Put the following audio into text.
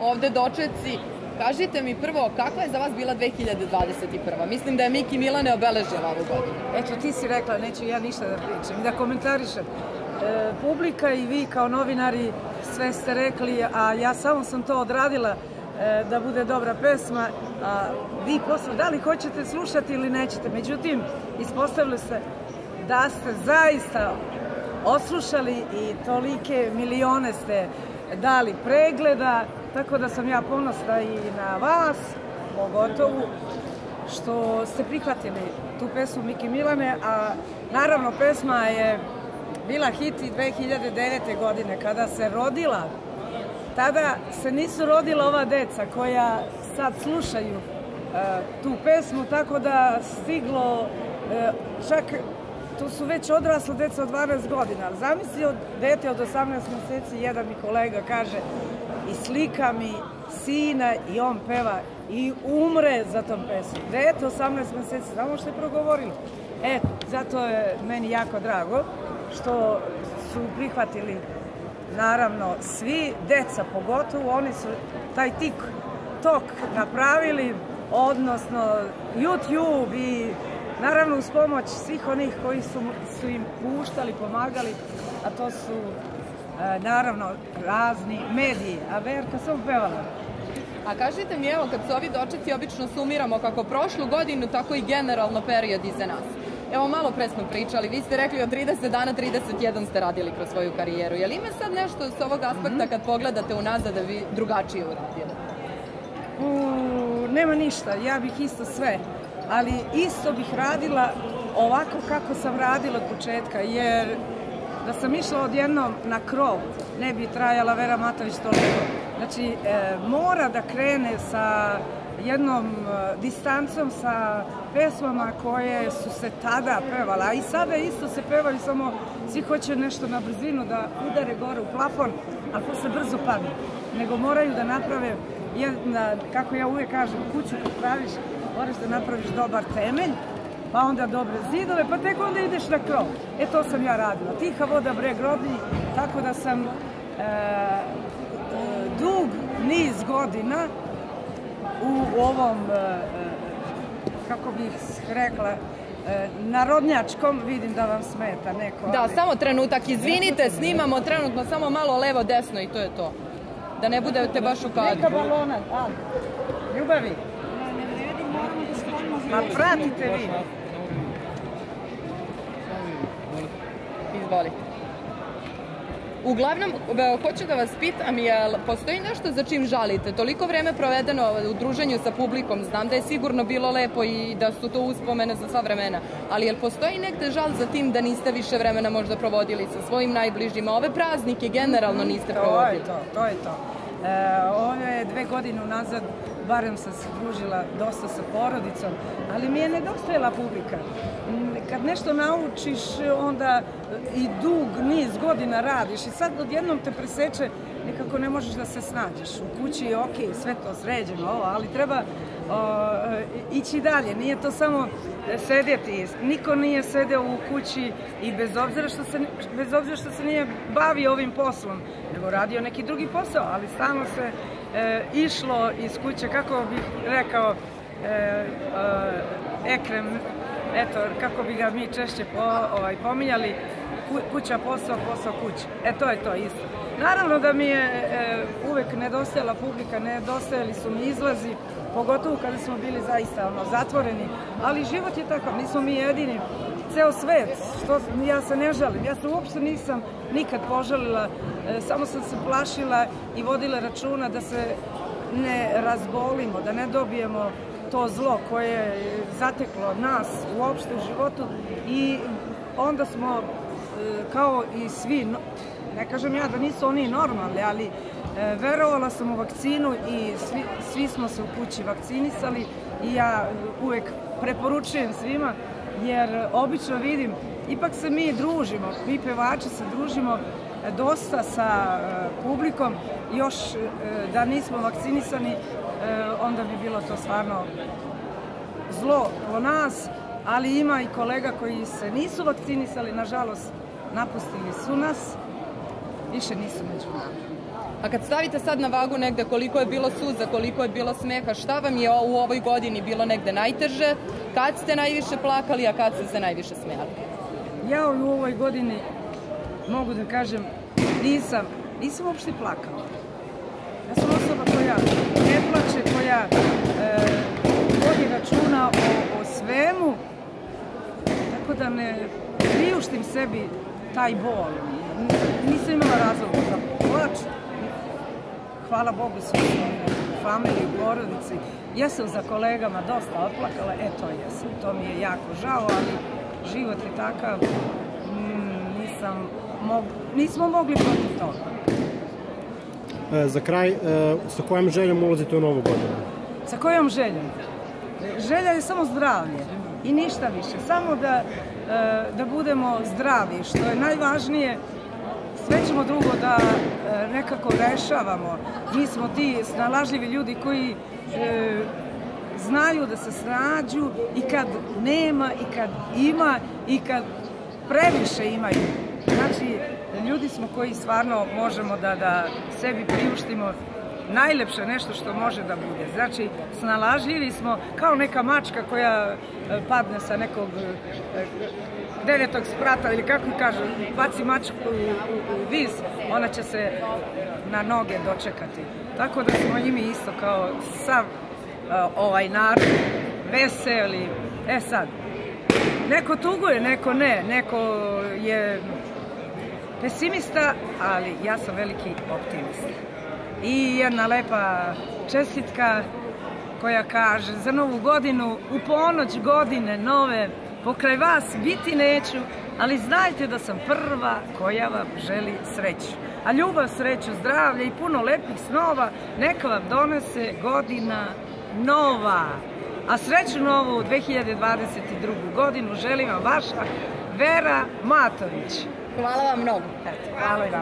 ovde dočeci. Kažite mi prvo, kakva je za vas bila 2021. Mislim da je Miki Milane obeležila ovu godinu. Eto, ti si rekla, neću ja ništa da pričam, da komentarišem. E, publika i vi kao novinari sve ste rekli, a ja samo sam to odradila e, da bude dobra pesma, a vi posle, da li hoćete slušati ili nećete. Međutim, ispostavili ste da ste zaista oslušali i tolike milione ste dali pregleda, tako da sam ja ponosna i na vas, pogotovo što ste prihvatili tu pesmu Miki Milane, a naravno pesma je bila hit i 2009. godine kada se rodila. Tada se nisu rodila ova deca koja sad slušaju uh, tu pesmu, tako da stiglo uh, čak tu su već odrasla deca od 12 godina. Zamisli od dete od 18 meseci, jedan mi kolega kaže i slika mi sina i on peva i umre za tom pesmu. Dete 18 meseci, znamo što je progovorilo. E, zato je meni jako drago što su prihvatili naravno svi, deca pogotovo, oni su taj tik tok napravili, odnosno YouTube i naravno uz pomoć svih onih koji su, su im puštali, pomagali, a to su naravno razni mediji, a Verka sam pevala. A kažite mi, evo, kad su ovi dočeci, obično sumiramo kako prošlu godinu, tako i generalno period iza nas. Evo, malo pre smo pričali, vi ste rekli od 30 dana 31 ste radili kroz svoju karijeru. Je li ima sad nešto s ovog aspekta -hmm. kad pogledate unazad da vi drugačije uradili? U, nema ništa, ja bih isto sve, ali isto bih radila ovako kako sam radila od početka, jer da sam išla odjednom na krov, ne bi trajala Vera Matović toliko. Znači, e, mora da krene sa jednom e, distancom sa pesmama koje su se tada pevala, a i sada isto se pevaju, samo svi hoće nešto na brzinu da udare gore u plafon, a posle brzo padne. Nego moraju da naprave jedna, kako ja uvijek kažem, kuću kad praviš, moraš da napraviš dobar temelj, pa onda dobre zidove, pa tek onda ideš na krov. E to sam ja radila. Tiha voda bre grobni, tako da sam e, e, dug niz godina u ovom, e, e, kako bih rekla, e, narodnjačkom, vidim da vam smeta neko. Da, ali... samo trenutak, izvinite, snimamo trenutno samo malo levo, desno i to je to. Da ne budete baš u kadru. Neka balona, a, ljubavi. Ma pratite vi. Izvolite. Uglavnom, hoću da vas pitam, jel postoji nešto za čim žalite? Toliko vreme provedeno u druženju sa publikom, znam da je sigurno bilo lepo i da su to uspomene za sva vremena, ali jel postoji negde žal za tim da niste više vremena možda provodili sa svojim najbližima? Ove praznike generalno niste provodili. To je to, to je to. E, ove dve godine unazad barem sam se družila dosta sa porodicom, ali mi je nedostajala publika. Kad nešto naučiš, onda i dug niz godina radiš i sad odjednom te preseče, nekako ne možeš da se snađeš. U kući je ok, sve to sređeno, ovo, ali treba o, ići dalje. Nije to samo sedjeti. Niko nije sedeo u kući i bez obzira što se, bez obzira što se nije bavio ovim poslom, nego radio neki drugi posao, ali stalno se e, išlo iz kuće, kako bih rekao, e, e, Ekrem, eto, kako bi ga mi češće po, ovaj, pominjali, kuća posao, posao kuća. E, to je to isto. Naravno da mi je e, uvek nedostajala publika, nedostajali su mi izlazi, pogotovo kada smo bili zaista ono, zatvoreni, ali život je takav, nismo mi jedini, ceo svet, što ja se ne žalim, ja se uopšte nisam nikad požalila, e, samo sam se plašila i vodila računa da se ne razbolimo, da ne dobijemo to zlo koje je zateklo nas uopšte u životu. I onda smo e, kao i svi, ne kažem ja da nisu oni normalni, ali verovala sam u vakcinu i svi, svi smo se u kući vakcinisali i ja uvek preporučujem svima jer obično vidim, ipak se mi družimo, mi pevači se družimo dosta sa publikom, još da nismo vakcinisani, onda bi bilo to stvarno zlo po nas, ali ima i kolega koji se nisu vakcinisali, nažalost, napustili su nas, više nisu među nama. A kad stavite sad na vagu negde koliko je bilo suza, koliko je bilo smeha, šta vam je u ovoj godini bilo negde najteže, kad ste najviše plakali, a kad ste se najviše smijali? Ja u ovoj godini mogu da kažem nisam, nisam uopšte plakala. Ja sam osoba koja ne plače, koja e, vodi računa o, o svemu, tako da ne priuštim sebi taj bol. Nisam imala razloga za plač. Hvala Bogu sam u familiji, u porodici. Jesam za kolegama dosta otplakala, e to jesam. To mi je jako žao, ali život je takav, mm, nisam mog, nismo mogli protiv toga. E, za kraj, e, sa kojom željom ulazite u novu godinu? Sa kojom željom? Želja je samo zdravlje i ništa više. Samo da, e, da budemo zdravi, što je najvažnije. Sve ćemo drugo da e, nekako rešavamo. Mi smo ti snalažljivi ljudi koji e, znaju da se snađu i kad nema i kad ima i kad previše imaju. Znači, ljudi smo koji stvarno možemo da, da sebi priuštimo najlepše nešto što može da bude. Znači, snalažljivi smo kao neka mačka koja e, padne sa nekog e, devetog sprata ili kako kaže, baci mačku u, viz, ona će se na noge dočekati. Tako da smo i mi isto kao sav ovaj narod veseli. E sad, neko tuguje, neko ne, neko je pesimista, ali ja sam veliki optimista. I jedna lepa čestitka koja kaže za novu godinu, u ponoć godine nove, pokraj vas biti neću, ali znajte da sam prva koja vam želi sreću. A ljubav, sreću, zdravlje i puno lepih snova neka vam donese godina nova. A sreću novu u 2022. godinu želim vam vaša Vera Matović. Hvala vam mnogo. Eto, hvala i vam.